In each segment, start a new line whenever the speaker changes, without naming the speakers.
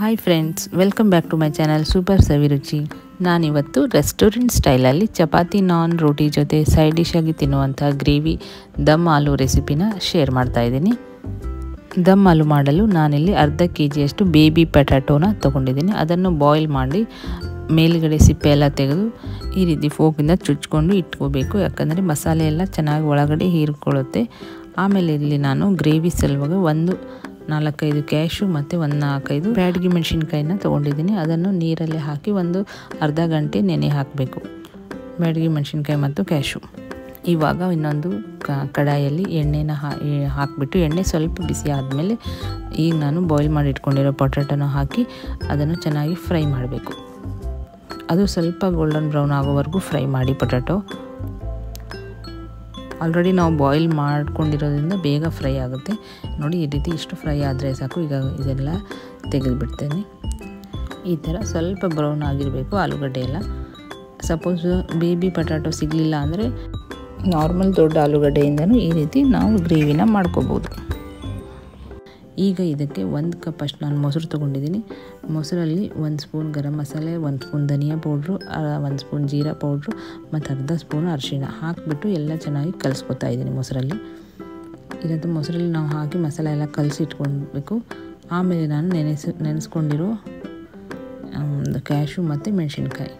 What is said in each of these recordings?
Hi friends welcome back to my channel super Saviruchi ನಾನಿವತ್ತು restaurant ಸ್ಟೈಲಲ್ಲಿ ಚಪಾತಿ ನಾನ್ ರೋಟಿ ಜೊತೆ side dish ಆಗಿ ತಿನ್ನುವಂಥ ಗ್ರೇವಿ ದಮ್ ಆಲೂ ರೆಸಿಪಿನ ಶೇರ್ ಮಾಡ್ತಾ ಇದ್ದೀನಿ. ದಮ್ ಆಲೂ ಮಾಡಲು ನಾನಿಲ್ಲಿ ಅರ್ಧ ಕೆ ಜಿಯಷ್ಟು ಬೇಬಿ ಪೊಟ್ಯಾಟೋನ ತೊಗೊಂಡಿದ್ದೀನಿ. ಅದನ್ನು ಬಾಯ್ಲ್ ಮಾಡಿ ಮೇಲುಗಡೆ ಸಿಪ್ಪೆ ಎಲ್ಲ ತೆಗೆದು ಈ ರೀತಿ ಫೋಕಿಂದ ಚುಚ್ಕೊಂಡು ಇಟ್ಕೋಬೇಕು. ಯಾಕಂದರೆ ಮಸಾಲೆ ಎಲ್ಲ ಚೆನ್ನಾಗಿ ಒಳಗಡೆ ಹೀರ್ಕೊಳ್ಳುತ್ತೆ. ಆಮೇಲೆ ಇಲ್ಲಿ ನಾನು ಗ್ರೇವಿ ಸಲುವಾಗ ಒಂದು ನಾಲ್ಕೈದು ಕ್ಯಾಶು ಮತ್ತು ಒಂದು ನಾಲ್ಕೈದು ಬ್ಯಾಡಗಿ ಮೆಣಸಿನ್ಕಾಯಿನ ತೊಗೊಂಡಿದ್ದೀನಿ. ಅದನ್ನು ನೀರಲ್ಲಿ ಹಾಕಿ ಒಂದು ಅರ್ಧ ಗಂಟೆ ನೆನೆ ಹಾಕಬೇಕು. ಬ್ಯಾಡಗಿ ಮೆಣಸಿನ್ಕಾಯಿ ಮತ್ತು ಕ್ಯಾಶು. ಇವಾಗ ಇನ್ನೊಂದು ಕಡಾಯಲ್ಲಿ ಎಣ್ಣೆನ ಹಾಕಿಬಿಟ್ಟು ಎಣ್ಣೆ ಸ್ವಲ್ಪ ಬಿಸಿ ಆದಮೇಲೆ ಈಗ ನಾನು ಬಾಯ್ಲ್ ಮಾಡಿ ಇಟ್ಕೊಂಡಿರೋ ಪೊಟ್ಯಾಟೊನ ಹಾಕಿ ಅದನ್ನು ಚೆನ್ನಾಗಿ ಫ್ರೈ ಮಾಡಬೇಕು. ಅದು ಸ್ವಲ್ಪ ಗೋಲ್ಡನ್ ಬ್ರೌನ್ ಆಗೋವರೆಗೂ ಫ್ರೈ ಮಾಡಿ ಪೊಟ್ಯಾಟೊ. ಆಲ್ರೆಡಿ ನಾವು ಬಾಯ್ಲ್ ಮಾಡ್ಕೊಂಡಿರೋದ್ರಿಂದ ಬೇಗ ಫ್ರೈ ಆಗುತ್ತೆ. ನೋಡಿ, ಈ ರೀತಿ ಇಷ್ಟು ಫ್ರೈ ಆದರೆ ಸಾಕು. ಈಗ ಇದೆಲ್ಲ ತೆಗೆದುಬಿಡ್ತೇನೆ. ಈ ಥರ ಸ್ವಲ್ಪ ಬ್ರೌನ್ ಆಗಿರಬೇಕು ಆಲೂಗಡ್ಡೆ ಎಲ್ಲ. ಸಪೋಸ್ ಬೇಬಿ ಪೊಟ್ಯಾಟೊ ಸಿಗಲಿಲ್ಲ ಅಂದರೆ ನಾರ್ಮಲ್ ದೊಡ್ಡ ಆಲೂಗಡ್ಡೆಯಿಂದನೂ ಈ ರೀತಿ ನಾವು ಗ್ರೇವಿನ ಮಾಡ್ಕೋಬೋದು. ಈಗ ಇದಕ್ಕೆ ಒಂದು ಕಪ್ ಅಷ್ಟು ನಾನು ಮೊಸರು ತೊಗೊಂಡಿದ್ದೀನಿ ಮೊಸರಲ್ಲಿ ಒಂದು ಸ್ಪೂನ್ ಗರಂ ಮಸಾಲೆ, ಒಂದು ಸ್ಪೂನ್ ಧನಿಯಾ ಪೌಡ್ರು ಒಂದು ಸ್ಪೂನ್ ಜೀರಾ ಪೌಡ್ರು ಮತ್ತು ಅರ್ಧ ಸ್ಪೂನ್ ಅರಿಶಿಣ ಹಾಕಿಬಿಟ್ಟು ಎಲ್ಲ ಚೆನ್ನಾಗಿ ಕಲಿಸ್ಕೊತಾ ಇದ್ದೀನಿ ಮೊಸರಲ್ಲಿ. ಇದಂತೂ ಮೊಸರಲ್ಲಿ ನಾವು ಹಾಕಿ ಮಸಾಲೆ ಎಲ್ಲ ಕಲಸಿ ಇಟ್ಕೊಳ್ಬೇಕು ಆಮೇಲೆ ನಾನು ನೆನೆಸಿ, ನೆನೆಸ್ಕೊಂಡಿರೋ ಕ್ಯಾಶು ಮತ್ತು ಮೆಣಸಿನ್ಕಾಯಿ.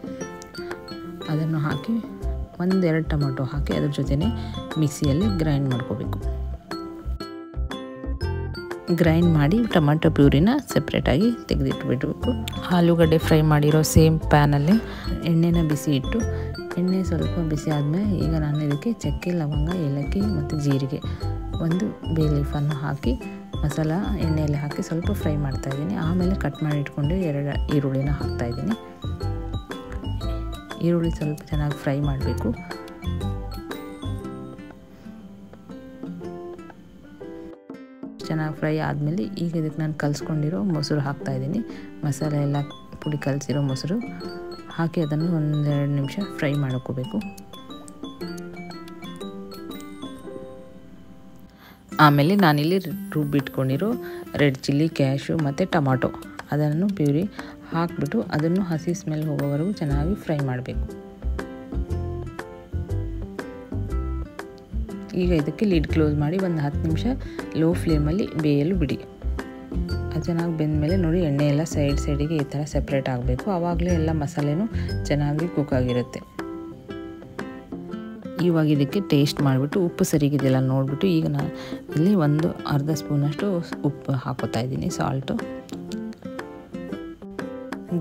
ಅದನ್ನು ಹಾಕಿ ಒಂದೆರಡು ಟೊಮೊಟೊ ಹಾಕಿ ಅದ್ರ ಜೊತೆನೇ ಮಿಕ್ಸಿಯಲ್ಲಿ ಗ್ರೈಂಡ್ ಮಾಡ್ಕೋಬೇಕು. ಗ್ರೈಂಡ್ ಮಾಡಿ ಟೊಮೆಟೊ ಪ್ಯೂರಿನ ಸಪ್ರೇಟಾಗಿ ತೆಗೆದಿಟ್ಬಿಡಬೇಕು. ಆಲೂಗಡ್ಡೆ ಫ್ರೈ ಮಾಡಿರೋ ಸೇಮ್ ಪ್ಯಾನಲ್ಲಿ. ಎಣ್ಣೆನ ಬಿಸಿ ಇಟ್ಟು ಎಣ್ಣೆ ಸ್ವಲ್ಪ ಬಿಸಿ ಆದಮೇಲೆ ಈಗ ನಾನು ಇದಕ್ಕೆ ಚಕ್ಕೆ ಲವಂಗ ಏಲಕ್ಕಿ ಮತ್ತು ಜೀರಿಗೆ ಒಂದು ಬೇ ಲೀಫನ್ನು ಹಾಕಿ ಮಸಾಲ ಎಣ್ಣೆಯಲ್ಲಿ ಹಾಕಿ ಸ್ವಲ್ಪ ಫ್ರೈ ಮಾಡ್ತಾಯಿದ್ದೀನಿ ಆಮೇಲೆ ಕಟ್ ಮಾಡಿ ಇಟ್ಕೊಂಡು ಎರಡು ಈರುಳ್ಳಿನ ಹಾಕ್ತಾಯಿದ್ದೀನಿ ಈರುಳ್ಳಿ ಸ್ವಲ್ಪ ಚೆನ್ನಾಗಿ ಫ್ರೈ ಮಾಡಬೇಕು. ಚೆನ್ನಾಗಿ ಫ್ರೈ ಆದಮೇಲೆ ಈಗ ಇದಕ್ಕೆ ನಾನು ಕಲಿಸ್ಕೊಂಡಿರೋ ಮೊಸರು ಹಾಕ್ತಾಯಿದ್ದೀನಿ ಮಸಾಲೆ ಎಲ್ಲ ಪುಡಿ ಕಲಸಿರೋ ಮೊಸರು. ಹಾಕಿ ಅದನ್ನು ಒಂದೆರಡು ನಿಮಿಷ ಫ್ರೈ ಮಾಡ್ಕೋಬೇಕು. ಆಮೇಲೆ ನಾನಿಲ್ಲಿ ರುಬ್ಬಿಟ್ಕೊಂಡಿರೋ ರೆಡ್ ಚಿಲ್ಲಿ, ಕ್ಯಾಶು ಮತ್ತು ಟೊಮಾಟೊ. ಅದನ್ನು ಪ್ಯೂರಿ ಹಾಕಿಬಿಟ್ಟು ಅದನ್ನು ಹಸಿ ಸ್ಮೆಲ್ ಹೋಗೋವರೆಗೂ ಚೆನ್ನಾಗಿ ಫ್ರೈ ಮಾಡಬೇಕು. ಈಗ ಇದಕ್ಕೆ ಲಿಡ್ ಕ್ಲೋಸ್ ಮಾಡಿ ಒಂದು ಹತ್ತು ನಿಮಿಷ ಲೋ ಫ್ಲೇಮಲ್ಲಿ ಬೇಯಲು ಬಿಡಿ. ಅದು ಚೆನ್ನಾಗಿ ಬೆಂದಮೇಲೆ ನೋಡಿ ಎಣ್ಣೆ ಎಲ್ಲ ಸೈಡ್ ಸೈಡಿಗೆ ಈ ಥರ ಸಪ್ರೇಟ್ ಆಗಬೇಕು. ಆವಾಗಲೇ ಎಲ್ಲ ಮಸಾಲೆನೂ ಚೆನ್ನಾಗಿ ಕುಕ್ ಆಗಿರುತ್ತೆ. ಇವಾಗ ಇದಕ್ಕೆ ಟೇಸ್ಟ್ ಮಾಡಿಬಿಟ್ಟು ಉಪ್ಪು ಸರಿಗಿದೆಯಲ್ಲ ನೋಡಿಬಿಟ್ಟು ಈಗ ನಾನು ಇಲ್ಲಿ ಒಂದು ಅರ್ಧ ಸ್ಪೂನಷ್ಟು ಉಪ್ಪು ಹಾಕೋತಾ ಇದ್ದೀನಿ ಸಾಲ್ಟು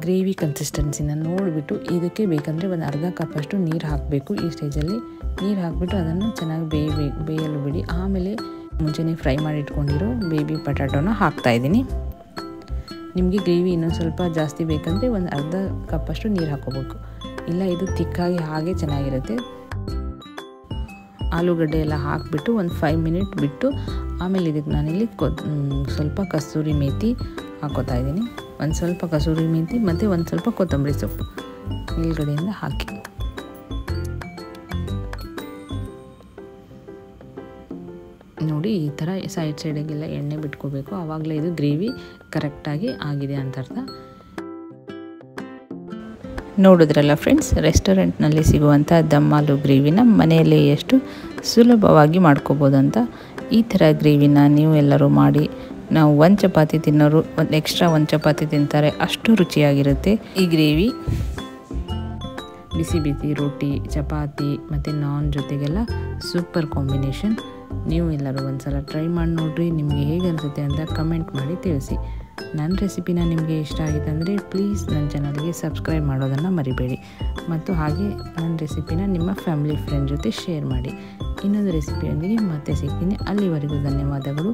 ಗ್ರೇವಿ ಕನ್ಸಿಸ್ಟೆನ್ಸಿನ ನೋಡಿಬಿಟ್ಟು ಇದಕ್ಕೆ ಬೇಕಂದರೆ ಒಂದು ಅರ್ಧ ಕಪ್ಪಷ್ಟು ನೀರು ಹಾಕಬೇಕು. ಈ ಸ್ಟೇಜಲ್ಲಿ ನೀರು ಹಾಕಿಬಿಟ್ಟು ಅದನ್ನು ಚೆನ್ನಾಗಿ ಬೇಯ ಬೇಯಲು ಬಿಡಿ. ಆಮೇಲೆ ಮುಂಚೆನೇ ಫ್ರೈ ಮಾಡಿ ಇಟ್ಕೊಂಡಿರೋ ಬೇಬಿ ಪೊಟ್ಯಾಟೋನ ಹಾಕ್ತಾಯಿದ್ದೀನಿ ನಿಮಗೆ ಗ್ರೇವಿ ಇನ್ನೊಂದು ಸ್ವಲ್ಪ ಜಾಸ್ತಿ ಬೇಕಂದರೆ ಒಂದು ಅರ್ಧ ಕಪ್ಪಷ್ಟು ನೀರು ಹಾಕೋಬೇಕು ಇಲ್ಲ, ಇದು ತಿಕ್ಕಾಗಿ ಹಾಗೆ ಚೆನ್ನಾಗಿರುತ್ತೆ. ಆಲೂಗಡ್ಡೆ ಎಲ್ಲ ಹಾಕಿಬಿಟ್ಟು ಒಂದು ಫೈವ್ ಮಿನಿಟ್ ಬಿಟ್ಟು ಆಮೇಲೆ ಇದಕ್ಕೆ ನಾನಿಲ್ಲಿ ಸ್ವಲ್ಪ ಕಸ್ತೂರಿ ಮೇತಿ ಹಾಕೋತಾ ಇದ್ದೀನಿ. ಒಂದು ಸ್ವಲ್ಪ ಕಸೂರಿ ಮೆಂತಿ ಮತ್ತು ಒಂದು ಸ್ವಲ್ಪ ಕೊತ್ತಂಬರಿ ಸೊಪ್ಪು ಮೇಲ್ಗಡೆಯಿಂದ ಹಾಕಿ. ನೋಡಿ ಈ ಥರ ಸೈಡ್ ಸೈಡಿಗೆಲ್ಲ ಎಣ್ಣೆ ಬಿಟ್ಕೋಬೇಕು. ಆವಾಗಲೇ ಇದು ಗ್ರೇವಿ ಕರೆಕ್ಟಾಗಿ ಆಗಿದೆ ಅಂತ ಅರ್ಥ. ನೋಡಿದ್ರಲ್ಲ ಫ್ರೆಂಡ್ಸ್ ರೆಸ್ಟೋರೆಂಟ್ನಲ್ಲಿ ಸಿಗುವಂಥ ದಮ್ಮಾಲು ಗ್ರೇವಿನ ಮನೆಯಲ್ಲೇ ಎಷ್ಟು ಸುಲಭವಾಗಿ ಮಾಡ್ಕೋಬೋದು ಅಂತ ಈ ಥರ ಗ್ರೇವಿನ ನೀವು ಎಲ್ಲರೂ ಮಾಡಿ ನಾವು ಒಂದು ಚಪಾತಿ ತಿನ್ನೋರು, ಒಂದು ಎಕ್ಸ್ಟ್ರಾ ಒಂದು ಚಪಾತಿ ತಿಂತಾರೆ, ಅಷ್ಟು ರುಚಿಯಾಗಿರುತ್ತೆ. ಈ ಗ್ರೇವಿ, ಬಿಸಿ ಬಿಸಿ ರೊಟ್ಟಿ ಚಪಾತಿ ಮತ್ತು ನಾನ್ ಜೊತೆಗೆಲ್ಲ ಸೂಪರ್ ಕಾಂಬಿನೇಷನ್ ನೀವು ಎಲ್ಲರೂ ಒಂದು ಸಲ ಟ್ರೈ ಮಾಡಿ ನೋಡಿರಿ, ನಿಮಗೆ ಹೇಗೆ ಅನಿಸುತ್ತೆ ಅಂತ ಕಮೆಂಟ್ ಮಾಡಿ ತಿಳಿಸಿ. ನನ್ನ ರೆಸಿಪಿನ ನಿಮಗೆ ಇಷ್ಟ ಆಗಿದೆ ಅಂದರೆ ಪ್ಲೀಸ್ ನನ್ನ ಚಾನಲ್ಗೆ ಸಬ್ಸ್ಕ್ರೈಬ್ ಮಾಡೋದನ್ನು ಮರಿಬೇಡಿ. ಮತ್ತು ಹಾಗೆ ನನ್ನ ರೆಸಿಪಿನ ನಿಮ್ಮ ಫ್ಯಾಮಿಲಿ ಫ್ರೆಂಡ್ ಜೊತೆ ಶೇರ್ ಮಾಡಿ. ಇನ್ನೊಂದು ರೆಸಿಪಿಯೊಂದಿಗೆ ಮತ್ತೆ ಸಿಗ್ತೀನಿ. ಅಲ್ಲಿವರೆಗೂ ಧನ್ಯವಾದಗಳು.